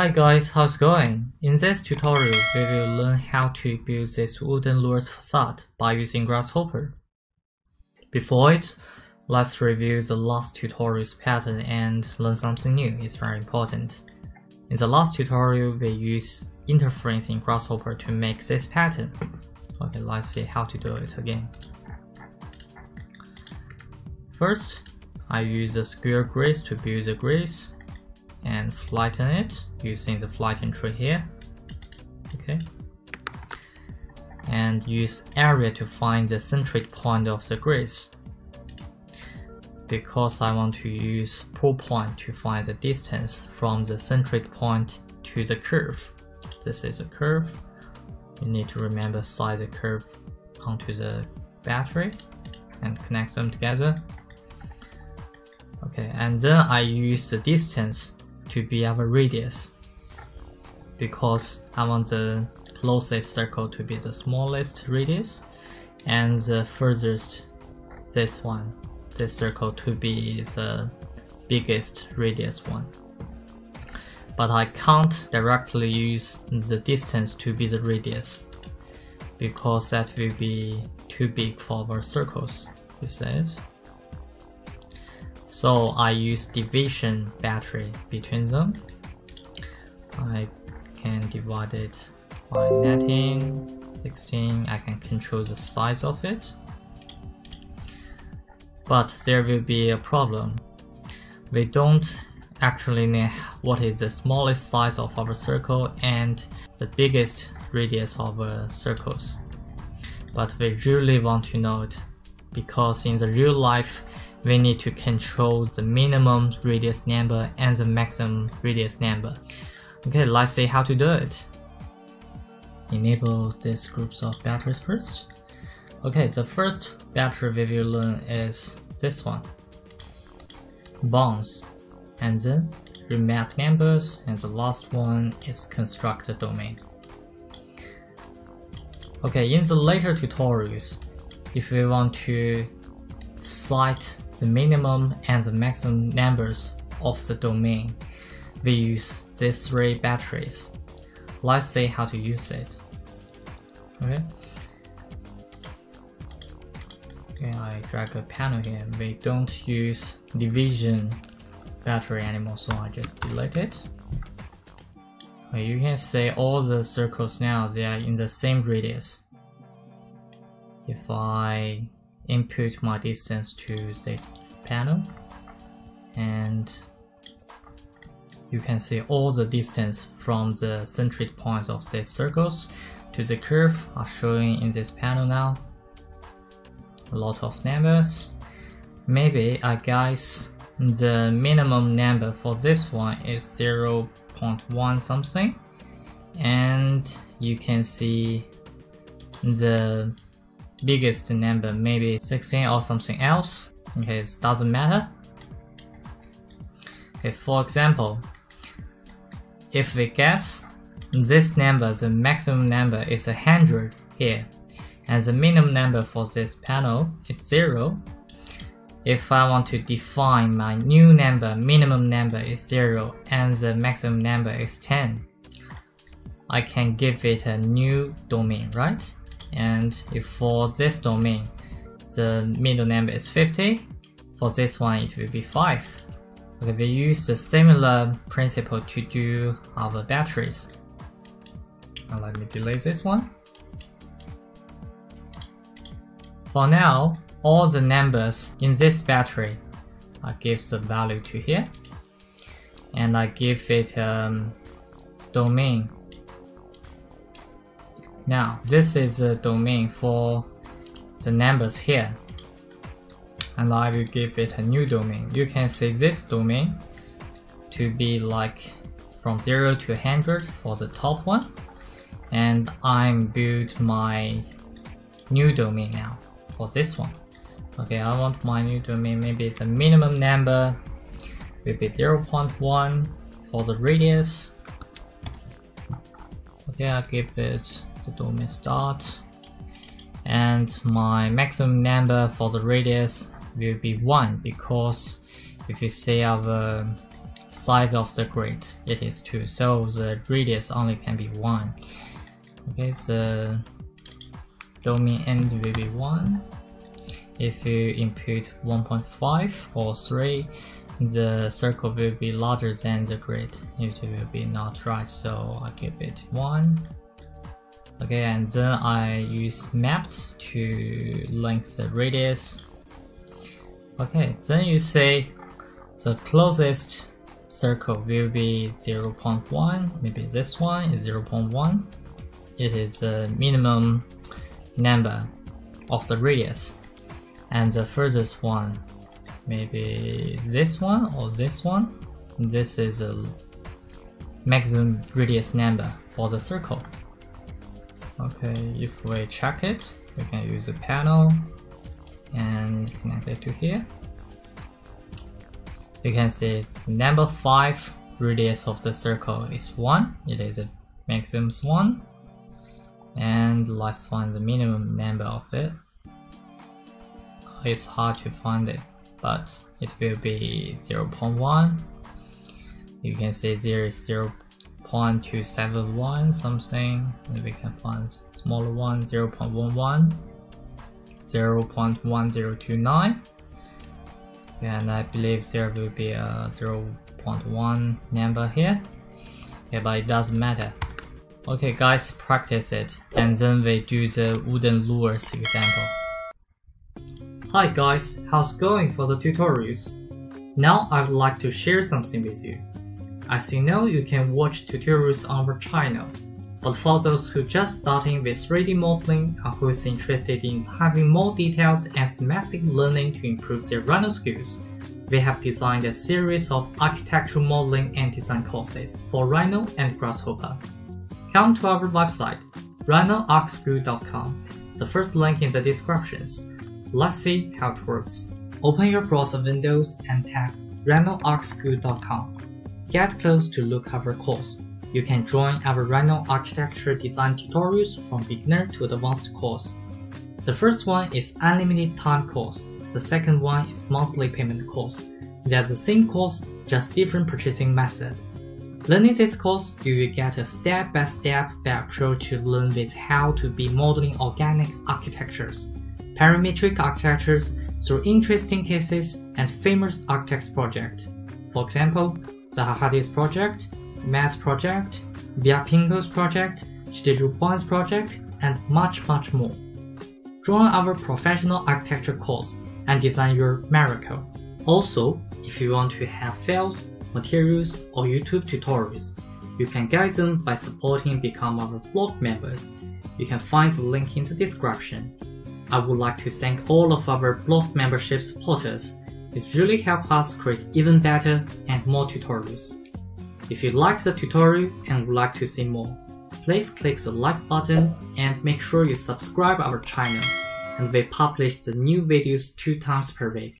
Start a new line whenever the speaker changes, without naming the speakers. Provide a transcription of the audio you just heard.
Hi guys, how's going? In this tutorial, we will learn how to build this wooden louver facade by using Grasshopper. Before it, let's review the last tutorial's pattern and learn something new, it's very important. In the last tutorial, we use interference in Grasshopper to make this pattern. Okay, let's see how to do it again. First, I use the square grace to build the grace and flatten it using the flatten tree here. Okay. And use area to find the centroid point of the grace. Because I want to use pull point to find the distance from the centroid point to the curve. This is a curve. You need to remember size the curve onto the battery and connect them together. Okay, and then I use the distance to be our radius because I want the closest circle to be the smallest radius and the furthest this one this circle to be the biggest radius one. But I can't directly use the distance to be the radius because that will be too big for our circles you said so I use division battery between them. I can divide it by netting 16. I can control the size of it. But there will be a problem. We don't actually know what is the smallest size of our circle and the biggest radius of our circles. But we really want to know it because in the real life we need to control the minimum radius number and the maximum radius number. Okay, let's see how to do it. Enable these groups of batteries first. Okay, the first battery we will learn is this one. Bounds. And then remap numbers and the last one is construct a domain. Okay, in the later tutorials, if we want to cite the minimum and the maximum numbers of the domain. We use these three batteries. Let's see how to use it. Okay. Okay, I drag a panel here. We don't use division battery anymore, so I just delete it. Okay, you can see all the circles now, they are in the same radius. If I input my distance to this panel and you can see all the distance from the centric points of these circles to the curve are showing in this panel now. A lot of numbers. Maybe I guess the minimum number for this one is 0.1 something and you can see the biggest number, maybe 16 or something else. Okay, it doesn't matter. Okay, for example, if we guess this number, the maximum number is 100 here, and the minimum number for this panel is 0, if I want to define my new number, minimum number is 0 and the maximum number is 10, I can give it a new domain, right? And if for this domain the middle number is 50 for this one it will be 5 okay we use the similar principle to do our batteries. Now let me delete this one. For now all the numbers in this battery I give the value to here. And I give it um, domain now, this is the domain for the numbers here. And I will give it a new domain. You can see this domain to be like from 0 to 100 for the top one. And I'm build my new domain now for this one. Okay, I want my new domain, maybe the minimum number will be 0.1 for the radius. Okay, I'll give it the domain start and my maximum number for the radius will be 1 because if you see our uh, size of the grid, it is 2, so the radius only can be 1. Okay, so domain end will be 1. If you input 1.5 or 3, the circle will be larger than the grid. It will be not right, so I give it 1. Okay, and then I use mapped to link the radius. Okay, then you say the closest circle will be 0.1, maybe this one is 0.1. It is the minimum number of the radius. And the furthest one, maybe this one or this one. This is a maximum radius number for the circle. Okay, if we check it, we can use the panel and connect it to here. You can see the number 5 radius of the circle is 1, it is a maximum 1. And last one, the minimum number of it. It's hard to find it, but it will be 0 0.1. You can see there is 0 0.271 something. And we can find smaller one 0 0.11 0 0.1029 and I believe there will be a 0 0.1 number here. Yeah but it doesn't matter. Okay guys practice it. And then we do the wooden louvers example. Hi guys, how's going for the tutorials? Now I would like to share something with you. As you know, you can watch tutorials on our channel. But for those who just starting with 3D modeling or who is interested in having more details and thematic learning to improve their Rhino skills, we have designed a series of architectural modeling and design courses for Rhino and Grasshopper. Come to our website, rhinoarchschool.com. The first link in the descriptions. Let's see how it works. Open your browser windows and tap rhinoarchschool.com. Get close to look our course. You can join our Rhino architecture design tutorials from beginner to advanced course. The first one is unlimited time course. The second one is monthly payment course. They're the same course, just different purchasing method. Learning this course, you will get a step-by-step -step approach to learn with how to be modeling organic architectures, parametric architectures through interesting cases and famous architects project. For example, Zaha Hadid's project, Mass project, Via Pinko's project, Shitiju Huang's project, and much much more. Join our professional architecture course and design your miracle. Also, if you want to have files, materials, or YouTube tutorials, you can get them by supporting Become Our blog members. You can find the link in the description. I would like to thank all of our blog membership supporters it really helps us create even better and more tutorials. If you like the tutorial and would like to see more, please click the like button and make sure you subscribe our channel and we publish the new videos two times per week.